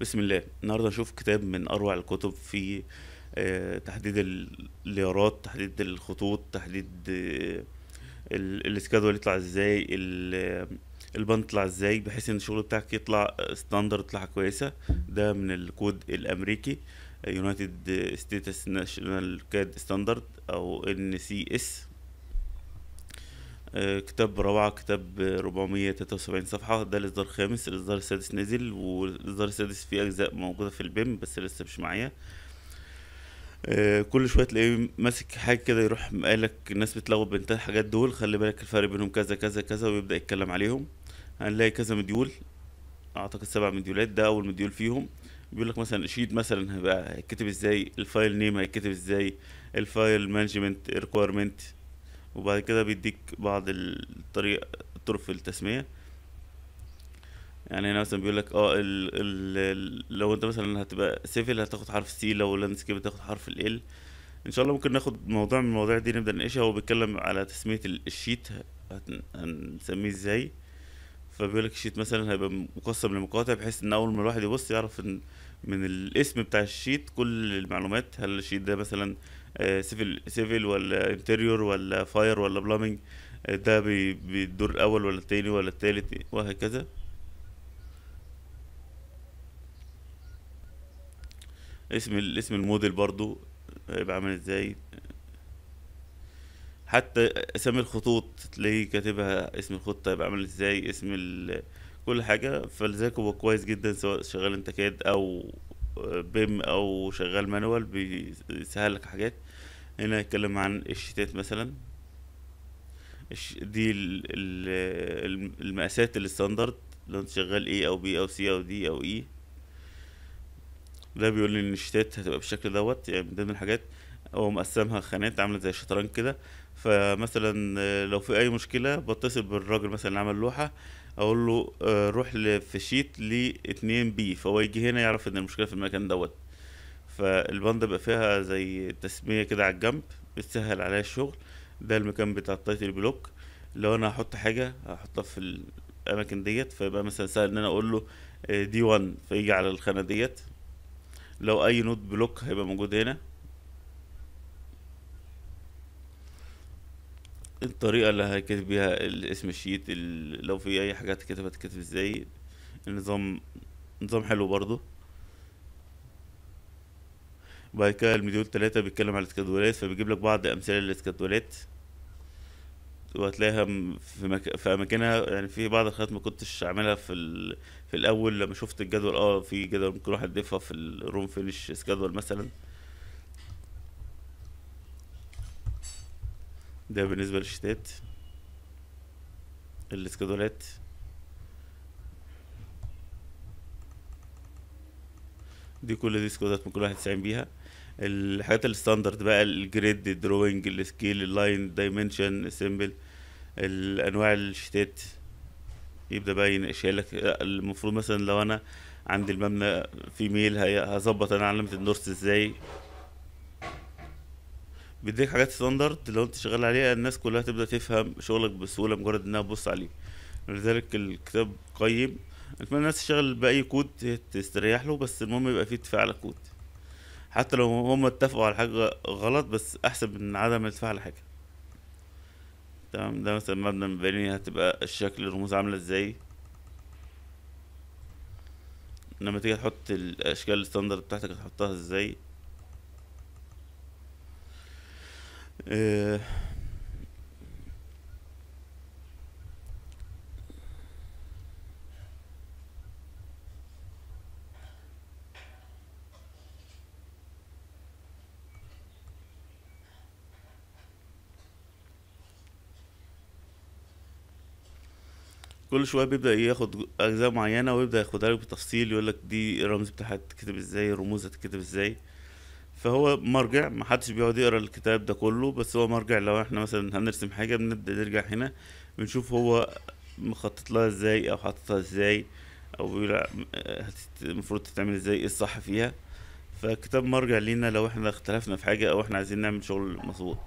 بسم الله. النهارده هنشوف كتاب من أروع الكتب في آه، تحديد ال layer ات تحديد الخطوط تحديد آه، ال- ال schedule يطلع إزاي ال- البند يطلع إزاي بحيث إن الشغل بتاعك يطلع standard يطلع كويسة. ده من الكود الأمريكي United States National CAD Standard أو NCS كتاب روعة كتاب 473 صفحة. ده الإصدار الخامس الإصدار السادس نزل والإصدار السادس فيه أجزاء موجودة في ال BIM بس لسه مش معايا. آه، كل شوية تلاقيه ماسك حاجة كده يروح قالك الناس بتلخبط بين التلات حاجات دول. خلي بالك الفرق بينهم كذا كذا كذا ويبدأ يتكلم عليهم. هنلاقي كذا module أعتقد سبع module ات. ده أول مديول فيهم. بيقول لك مثلا sheet مثلا هيبقى هيتكتب إزاي ال file name هيتكتب إزاي ال file management requirement وبعد كده بيديك بعض الطريق الطرق في التسمية. يعني هنا مثلا بيقول لك آه ال ال لو أنت مثلا هتبقى civil هتاخد حرف C لو landscape هتاخد حرف L إن شاء الله ممكن ناخد موضوع من المواضيع دي نبدأ نناقشها. هو بيتكلم على تسمية ال- ال sheet هنسميه إزاي. فبيقول لك ال sheet مثلا هيبقى مقسم لمقاطع بحيث إن أول ما الواحد يبص يعرف إن من الاسم بتاع ال sheet كل المعلومات هل ال sheet ده مثلا civil civil ولا interior ولا fire ولا plumbing ده الدور الأول ولا التاني ولا التالت وهكذا اسم ال- اسم الموديل برضو هيبقى عامل إزاي حتى أسامي الخطوط تلاقيه كاتبها اسم الخط هيبقى عامل إزاي اسم. كل حاجة فلذلك هو كويس جدا سواء شغال انت CAD أو BIM أو شغال manual بيسهل لك حاجات. هنا يتكلم عن ال sheet ات مثلا. دي ال... ال... المقاسات ال standard لو أنت شغال A أو B أو C أو D أو E ده بيقول لي إن ال sheet ات هتبقى بالشكل دوت يعني من ضمن الحاجات. هو مقسمها خانات عاملة زي الشطرنج كده. فمثلا آه، لو في أي مشكلة بتصل بالراجل مثلا اللي عمل لوحة أقول له آه، روح في sheet ل 2 B فهو يجي هنا يعرف إن المشكلة في المكان دوت. فالباندا بيبقى فيها زي تسمية كده على الجنب بتسهل عليا الشغل. ده المكان بتاع ال title block. لو أنا هحط حاجة هحطها في الأماكن ديت. فيبقى مثلا سهل إن أنا أقول له D 1 فيجي على الخانة ديت. لو أي note block هيبقى موجود هنا. الطريقة اللي هيكتب بيها ال- اسم ال sheet ال- لو في أي حاجات كتبت تكتب إزاي. النظام نظام حلو برضو. وبعد كده ال module تلاتة بيتكلم على ال schedule ات فبيجيب لك بعض أمثلة لل schedule ات وهتلاقيها في مك... في أماكنها يعني في بعض الخطوات ما كنتش عاملها في ال... في الأول لما شفت الجدول آه في جدول ممكن واحد يضيفها في ال room finish schedule مثلا. ده بالنسبة لل sheet ات. ال schedule ات دي كل دي schedule ات ممكن الواحد يستعين بيها. الحاجات ال standard بقى الجريد الدروينج السكيل اللاين دايمنشن السيمبل الأنواع ال sheet ات. يبدأ بقى يناقشها لك المفروض مثلا لو أنا عندي المبنى في ميل هظبط أنا علامة ال north إزاي؟ بيديك حاجات standard لو انت شغال عليها الناس كلها تبدأ تفهم شغلك بسهولة مجرد إنها تبص عليه. لذلك الكتاب قيم. أتمنى الناس تشتغل بأي كود تستريح له بس المهم يبقى فيه اتفاق على كود حتى لو هم اتفقوا على حاجة غلط بس أحسن من عدم الاتفاق على حاجة. تمام؟ ده مثلا مبنى مباني هتبقى الشكل الرموز عاملة إزاي. لما تيجي تحط الأشكال الستاندرد بتاعتك هتحطها إزاي. آه كل شوية بيبدأ ياخد أجزاء معينة ويبدأ ياخدها لك بالتفصيل يقول لك دي الرمز بتاعها هتتكتب إزاي الرموز هتتكتب إزاي. فهو مرجع محدش بيقعد يقرا الكتاب ده كله بس هو مرجع. لو إحنا مثلا هنرسم حاجة بنبدأ نرجع هنا بنشوف هو مخطط لها إزاي أو حاططها إزاي أو بيقول المفروض تتعمل إزاي إيه الصح فيها. فكتاب مرجع لينا لو إحنا اختلفنا في حاجة أو إحنا عايزين نعمل شغل مظبوط.